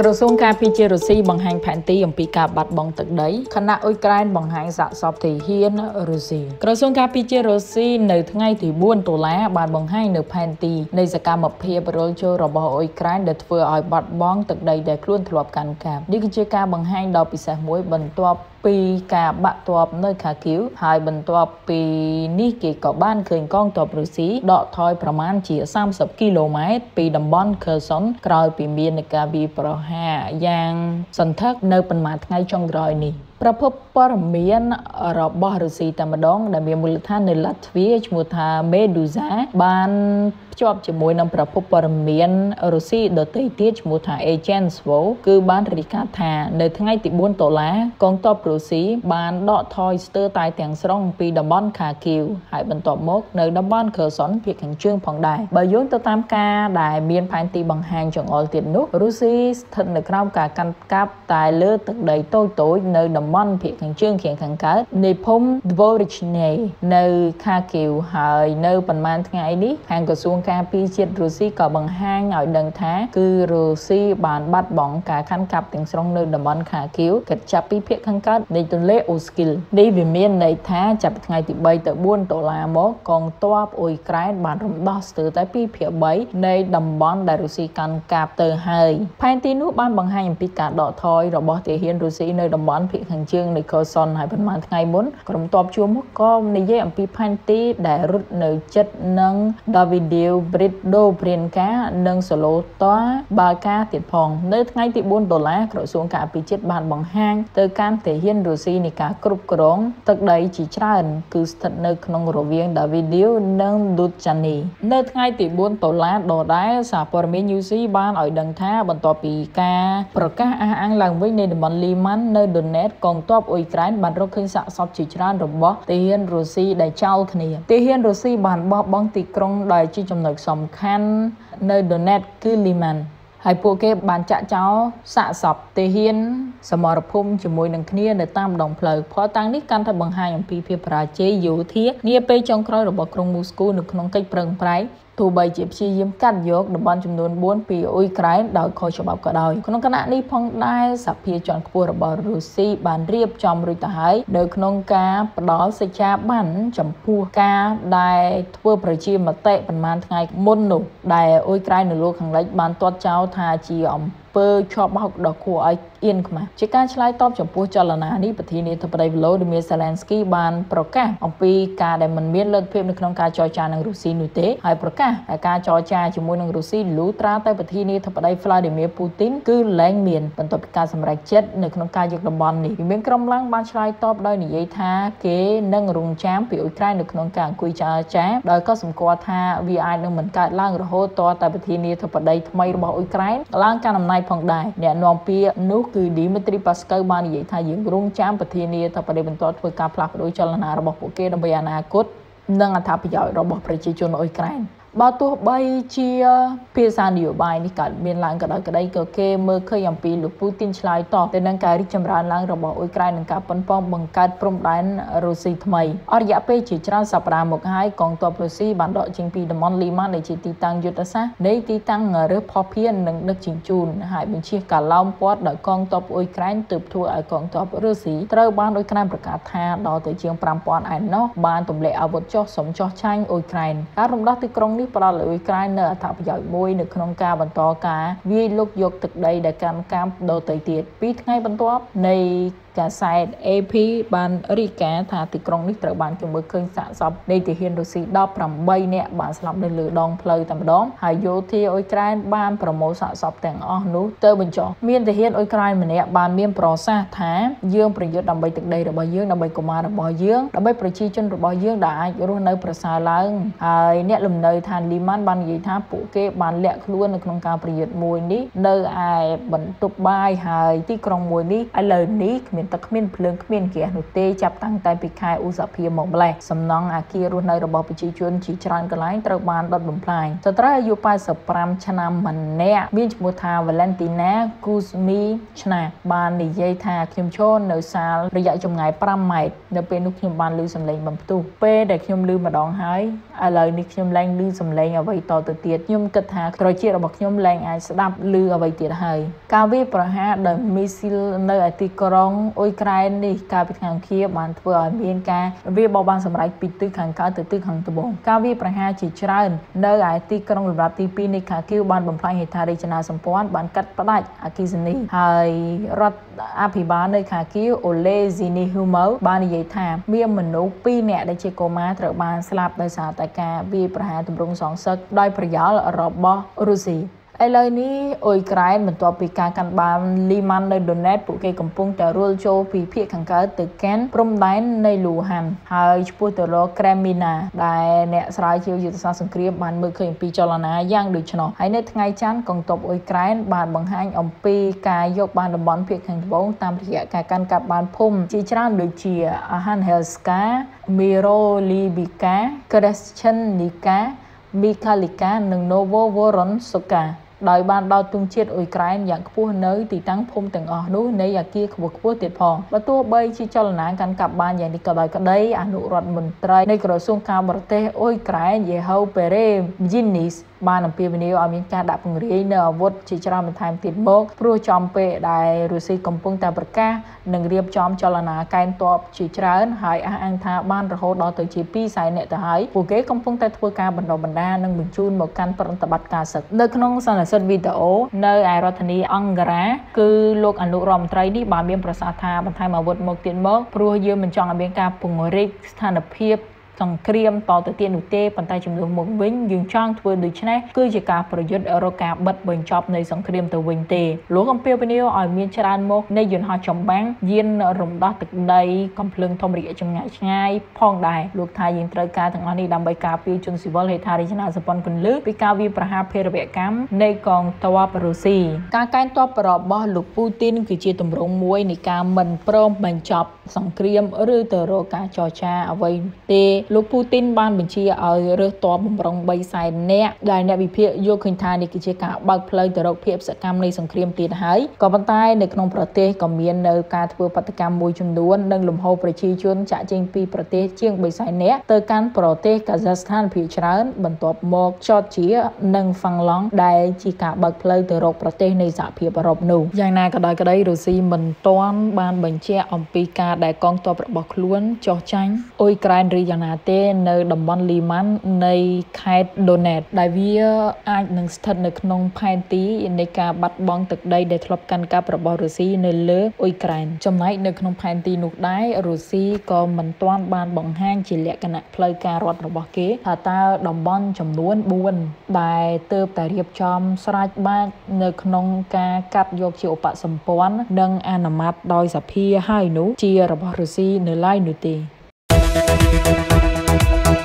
ក្រសួងការពារជាតិរុស្ស៊ីបង្ហាញផែនទីអំពីការបាត់បង់ទឹកដីខណៈអ៊ុយក្រែនបង្ហាញសាកសពទាហានរុស្ស៊ីក្រសួងការពារជាតិរុស្ស៊ីនៅថ្ងៃទី4តុលាបានបង្ហាញនៅផែនទីនៃសកម្មភាពរុលចូលរបស់អ៊ុយក្រែនដែលធ្វើឲ្យបាត់បង់ទឹកដីដែលខ្លួនធ្លាប់កាន់កាប់នេះគឺជាការបង្ហាញដ៏ពិសេសមួយបន្ទាប់ ពីការបាក់ទ័ពនៅខាគីវហើយបន្ទាប់ពីនេះគេក៏បានឃើញកងទ័ពរុស្ស៊ីដកថយប្រមាណជា30គីឡូម៉ែត្រពីតំបន់ខឺសុនក្រោយពីមានការវាយប្រហារយ៉ាងសន្ធឹកនៅប៉ុន្មានថ្ងៃចុងក្រោយនេះប្រភពព័ត៌មានរបស់រុស្ស៊ីតែម្ដង ដែលមានមូលដ្ឋាននៅឡាត្វីឈ្មោះថា Meduza បានភ្ជាប់ជាមួយនឹងប្រភពព័ត៌មានរុស្ស៊ីដទៃទៀតឈ្មោះថា Agentstvo គឺបានរាយការណ៍ថានៅថ្ងៃទី4ដុល្លារកងទ័ពរុស្ស៊ីបានដកថយស្ទើរតែទាំងស្រុងពីតំបន់ខាគីវហើយបន្ទាប់មកនៅតំបន់ខឺសុនភាគខាងជើងផងដែរបើយោងទៅតាមការដែលមានផែនទីបង្ហាញចង្អុលទៀតនោះរុស្ស៊ីស្ថិតនៅក្រោមការកាន់កាប់តែលើទឹកដីតូចតូចនៅតំបន់ភាគខាងជើងខាងកើតនៃភូមិ Dvorichne នៅខាគីវហើយនៅប្រហែលថ្ងៃនេះខាងក្រសួងការពារជាតិរុស្ស៊ីក៏បង្ហាញឲ្យដឹងថាគឺរុស្ស៊ីបានបាត់បង់ការកាន់កាប់ទាំងស្រុងនៅតំបន់ខាគីវគិតចាប់ពីភាគខាងកើតនៃទន្លេអូស្គីលនេះវាមានន័យថាចាប់ថ្ងៃទី3ទៅ4ដុល្លារមកកងទ័ពអ៊ុយក្រែនបានរំដោះស្ទើរតែ2ភាគ3នៃតំបន់ដែលរុស្ស៊ីកាន់កាប់ទៅហើយផែនទីនោះបានបង្ហាញអំពីការដកថយរបស់ទាហានរុស្ស៊ីនៅតំបន់ភាគខាងជើងនៃខូសុនហើយប្រហែលថ្ងៃមុនក្រុមទ័ពជួរមុខក៏និយាយអំពីផែនទីដែលរត់នៅចិត្តនឹងដាវីដៀវព្រីតដូព្រៀនកានិងសូឡូតូបាកាទៀតផង នៅថ្ងៃទី4ដុល្លារក្រសួងការពារជាតិបានបង្ហាញទៅកាន់ទាហានរុស្ស៊ីនៃការគ្រប់គ្រងទឹកដីជាច្រើន គឺស្ថិតនៅក្នុងរវាងដាវីដៀវនិងឌូចានីនៅថ្ងៃទី4ដុល្លារដដែលសារព័ត៌មាន UC បានឲ្យដឹងថាបន្ទាប់ពីការប្រកាសអះអាងឡើងវិញនៃតំបន់លីម៉ាន់នៅដូណេតកងទ័ពអ៊ុយក្រែនបានរកឃើញសាកសពជាច្រើនរបស់ទាហានរុស្ស៊ីដែលចោលគ្នាទាហានរុស្ស៊ីបានបោះបង់ទីក្រុងដែលជាចំណុចសំខាន់នៅ Donetsk គឺ Liman ហើយពួកគេបានចាក់ចោលសាកសពទាហាន សមរភូមិជាមួយនឹងគ្នានៅតាមដងផ្លូវផតាំងនេះកាន់តែបង្ហាញអំពីភាពបរាជ័យយោធានាពេលចុងក្រោយរបស់ក្រុងមូស្គូនៅក្នុងកិច្ចប្រឹងប្រែងទោះបីជាព្យាយាមកាត់យកតំបន់ចំនួន4ពីអ៊ុយក្រែនដោយខុសច្បាប់ក៏ដោយក្នុងគណៈនេះផងដែរសភាជាន់ខ្ពស់របស់រុស្ស៊ីបានរៀបចំរួចទៅហើយនៅក្នុងការផ្ដល់សេចក្ដីបានចំពោះការដែលធ្វើប្រជាមតិប្រហែលថ្ងៃមុននោះដែលអ៊ុយក្រែននៅលោកខាងលិចបានទាត់ចោលថាជាអំពើ ឆបោកដ៏គួរឲ្យអៀនខ្មាស់ជាការឆ្លើយតបចំពោះចលនានេះប្រធានាធិបតី Volodymyr Zelensky បានប្រកាសអំពីការដែលមិនមានលទ្ធភាពនៅក្នុងការចរចានឹងរុស្ស៊ីនោះទេហើយប្រកាសថាការចរចាជាមួយនឹងរុស្ស៊ីលូត្រាតែប្រធានាធិបតី Vladimir Putin គឺលែងមានបន្ទាប់ពីការសម្រេចចិត្តនៅក្នុងការយកតំបន់នេះមានក្រុមឡើងបានឆ្លើយតបដោយនិយាយថាគេនឹងរងចាំពីអ៊ុយក្រែននៅក្នុងការអង្គុយចរចាដោយក៏សម្គាល់ថាវាអាចនឹងមិនកើតឡើងរហូតតតែប្រធានាធិបតីថ្មីរបស់អ៊ុយក្រែនឡើងកាន់អំណាចផងដែរអ្នកនាំពាក្យនោះគឺ Dimitri Peskov បាននិយាយថាយើងរងចាំប្រធានាធិបតីបន្តធ្វើការផ្លាស់ប្ដូរចលនារបស់ពួកគេដើម្បីអនាគតនិងអត្ថប្រយោជន៍របស់ប្រជាជនអ៊ុយក្រែន បើទោះបីជាភាសានយោបាយនេះកើតមានឡើងក៏ដោយក្តីក៏គេមើលឃើញអំពីលោកពូទីនឆ្លើយតបទៅនឹងការរីកចម្រើនឡើងរបស់អ៊ុយក្រែននិងការប៉ុនប៉ងបង្កើតព្រំដែនរុស្ស៊ីថ្មីអររយៈពេលជាច្រើនសប្តាហ៍មកហើយកងទ័ពរុស្ស៊ីបានដកចេញពីតំបន់លីម៉ាដែលជាទីតាំងយុទ្ធសាស្ត្រនៃទីតាំងរើសផុសភៀននិងដឹកជញ្ជូនហើយបញ្ជាការឡោមព័ទ្ធដោយកងទ័ពអ៊ុយក្រែនទើបធ្វើឲ្យកងទ័ពរុស្ស៊ីត្រូវបានអ៊ុយក្រែនប្រកាសថាដល់ទៅជាង5000ឯណោះបានទម្លាក់អាវុធចុះសំចោះឆាញ់អ៊ុយក្រែនការរំដោះទីក្រុងនេះផ្ដល់ឲ្យអ៊ុយក្រែននៅអត្ថប្រយោជន៍មួយនៅក្នុងការបន្តការវាយលុកយកទឹកដីដែលកាន់កាប់ដទៃទៀតពីថ្ងៃបន្ទាប់នៃកាសែត AP បានរាយការណ៍ថាទីក្រុងនេះត្រូវបានគេមើលឃើញសាកសពនៃទាហានរុស្ស៊ី18នាក់បានស្លាប់នៅលើដងផ្លូវតែម្ដងហើយយោធាអ៊ុយក្រែនបានប្រមូលសាកសពទាំងអស់នោះទៅបញ្ចុះមានទាហានអ៊ុយក្រែនម្នាក់បានមានប្រសាសន៍ថាយើងប្រយុទ្ធដើម្បីទឹកដីរបស់យើងដើម្បីកុមាររបស់យើងដើម្បីប្រជាជនរបស់យើងដែលអាចរស់នៅប្រសើរឡើងហើយអ្នកលំនៅឋានលីម៉ាន់បាននិយាយថាពួកគេបានលាក់ខ្លួននៅក្នុងការប្រយុទ្ធមួយនេះនៅឯបន្ទប់បាយហើយទីក្រុងមួយនេះឥឡូវនេះគ្មានមានទឹកគ្មានភ្លើងគ្មានហ្គាសនោះទេចាប់តាំងតែពីខែឧសភាមកម្លេះសំណង់អាគាររស់នៅរបស់ប្រជាជនជាច្រើនកន្លែងត្រូវបានដុតបំផ្លាញស្ត្រីអាយុ85ឆ្នាំម្នាក់មានឈ្មោះថា Valentina Kuzmi ឆ្នាំបាននិយាយថាខ្ញុំឈរនៅសាលរយៈចម្ងាយ5ម៉ែត្រនៅពេលនោះខ្ញុំបានឮសំឡេងបំផ្ទុះពេលដែលខ្ញុំឮម្ដងហើយឥឡូវនេះខ្ញុំឡើងឮសំឡេងអ្វីតទៅទៀតខ្ញុំគិតថាត្រចៀករបស់ខ្ញុំឡើងអាចស្ដាប់ឮអ្វីទៀតហើយការវាយប្រហារដោយមីស៊ីលនៅឯទីក្រុងអ៊ុយក្រែននេះកាលពីថ្ងៃអង្គារបានធ្វើឲ្យមានការវាយបបបានសម្រេចពីទិសខាងកើតទៅទិសខាងត្បូងការវាយប្រហារជាច្រើននៅឯទីក្រុងលំដាប់ទី2នៃខាគីវបានបំផ្លាញហេដ្ឋារចនាសម្ព័ន្ធបានកាត់ផ្ដាច់អគិសនីហើយរដ្ឋអភិបាលនៅខាគីវអូលេស៊ីនីហ៊ូម៉ូបាននិយាយថាមានមនុស្ស2នាក់ដែលជាកុមារត្រូវបានស្លាប់ដោយសារតែការវាយប្រហារទម្រង់សងសឹកដោយប្រយោលរបស់រុស្ស៊ី ឥឡូវនេះអ៊ុយក្រែនបន្ទាប់ពីការកាន់បានលីម៉ាន់នៅដូណេតពួកគេកំពុងតែរួលចូលពីភូមិខាងកើតទៅកាន់ព្រំដែននៃលូហាន់ហើយឆ្ពោះទៅរកក្រែមីណាដែលអ្នកស្រាវជ្រាវយុទ្ធសាស្ត្រសង្គ្រាមបានមើលឃើញអំពីចលនាយ៉ាងដូច្នោះហើយនៅថ្ងៃច័ន្ទកងទ័ពអ៊ុយក្រែនបានបង្ហាញអំពីការយកបានតំបន់ភូមិខាងត្បូងតាមរយៈការកាន់កាប់បានភូមិជាច្រើនដូចជាអាហានហេលស្កាមីរ៉ូលីប៊ីកាក្រេសឆិននីកា មីខាលីកានិង Novo Vorontsovka ដោយបានដោតទង់ជាតិអ៊ុយក្រែនយ៉ាងខ្ពស់នៅទីតាំងភូមិទាំងអស់នោះនៃអាគារខ្ពស់ខ្ពស់ទៀតផងបើទោះបីជាចលនាកាន់កាប់បានយ៉ាងនេះក៏ដោយក្តីអនុរដ្ឋមន្ត្រីនៃក្រសួងការបរទេសអ៊ុយក្រែនយេហូពេរេជីនីសបានអំពាវនាវឲ្យមានការដាក់ពង្រាយនៅអាវុធជាច្រើនបន្ថែមទៀតមកព្រោះចំពេលដែលរុស្ស៊ីកំពុងតែប្រកាសនិងរៀបចំចលនាកែនទ័ពជាច្រើនហើយអះអាងថាបានរហូតដល់ទៅជា2សែនអ្នកទៅហើយពួកគេកំពុងតែធ្វើការបណ្ដុះបណ្ដាលនិងបញ្ជូនមកកាន់ប្រតិបត្តិការសឹកនៅក្នុងសន្និសីទវីដេអូនៅឯរដ្ឋធានីអង្គការ៉ាគឺលោកអនុរដ្ឋមន្ត្រីនេះបានមានប្រសាសន៍ថាបន្ថែមអាវុធមកទៀតមកព្រោះយើងមិនចង់ឲ្យមានការពង្រីកស្ថានភាព សង្គ្រាមតទៅទៀតនោះទេប៉ុន្តែចំនួនមកវិញយើងចង់ធ្វើដូច្នេះគឺជាការប្រយុទ្ធរកការបិទបញ្ចប់នៃសង្គ្រាមទៅវិញទេលោកអំពាវនាវឲ្យមានច្រើនមកនៃយន្តហោះចម្បាំងយានរំដោះទឹកដីកំភ្លើងធំរយៈចម្ងាយឆ្ងាយផងដែរលោកថាយើងត្រូវការទាំងអស់នេះដើម្បីការពារជនស៊ីវិលហេដ្ឋារចនាសម្ព័ន្ធគន្លឹះពីការវាយប្រហារភេរវកម្មនៃកងទ័ពរុស្ស៊ីការកែងទ័ពរបស់លោកពូទីនគឺជាទម្រង់មួយនៃការមិនព្រមបញ្ចប់សង្គ្រាមឬទៅរកការចរចាអ្វីទេលោកពូទីនបានបញ្ជាឲ្យរើសទ័ពបំរុង3សែននាក់ដែលអ្នកវិភាគយកឃើញថានេះគឺជាការបើកផ្លូវទៅរកភាពសកម្មនៃសង្គ្រាមទៀតហើយក៏ប៉ុន្តែនៅក្នុងប្រទេសក៏មាននៅការធ្វើបាតកម្មមួយចំនួននិងលំហូរប្រជាជនចាក់ចេញពីប្រទេសជាង3សែននាក់ទៅកាន់ប្រទេសកាហ្សាស្ថានភាគច្រើនបន្ទាប់មកចតជានិងហ្វាំងឡង់ដែលជាការបើកផ្លូវទៅរកប្រទេសនៃសហភាពអឺរ៉ុបនោះយ៉ាងណាក៏ដោយក្តីរុស្ស៊ីមិនទាន់បានបញ្ជាក់អំពីការដែលកងទ័ពរបស់ខ្លួនចោះចាញ់អ៊ុយក្រែនឬយ៉ាងណាទេ នៅតំបន់លីម៉ាន់នៃខេត្តដូណេតដែលវាអាចនឹងស្ថិតនៅក្នុងផែនទីនៃការបាត់បង់ទឹកដីដែលធ្លាប់កាន់កាប់របស់រុស្ស៊ីនៅលើអ៊ុយក្រែនចំណែកនៅក្នុងផែនទីនោះដែររុស្ស៊ីក៏មិនទាន់បានបង្ហាញជាលក្ខណៈផ្លូវការរដ្ឋរបស់គេថាតើតំបន់ចំនួន4ដែលទើបតែរៀបចំស្រេចបាច់នៅក្នុងការកាត់យកជាឧបសម្ព័ន្ធនិងអនុម័តដោយសភាហើយនោះជារបស់រុស្ស៊ីនៅឡើយនោះទេ Thank you.